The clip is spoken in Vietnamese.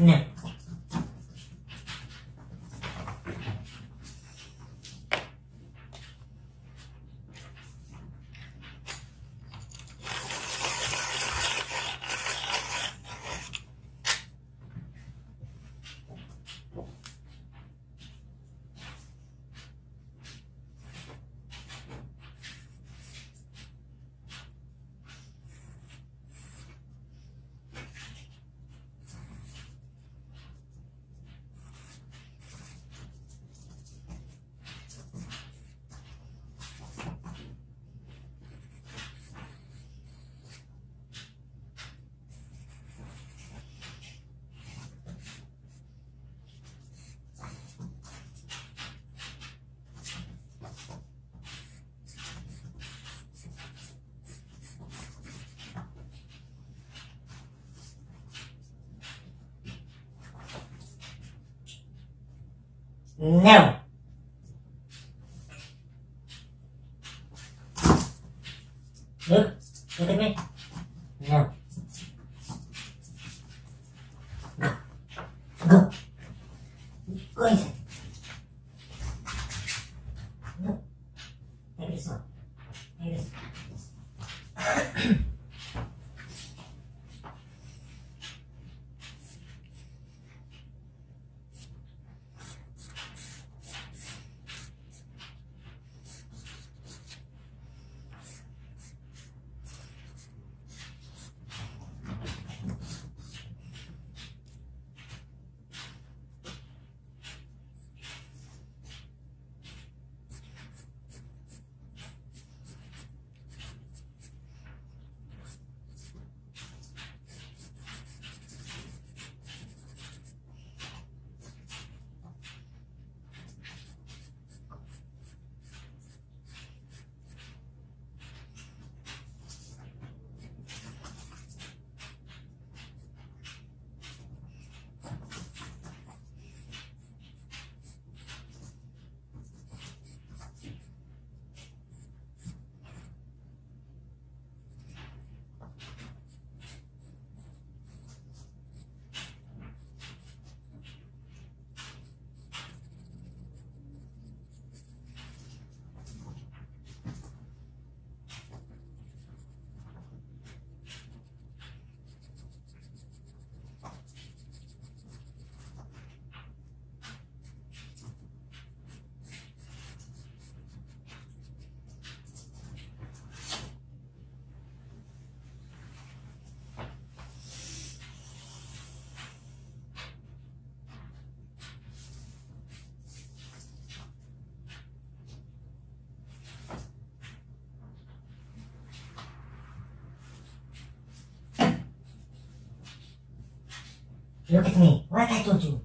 Нет. No. Look, Look at me. What I told you.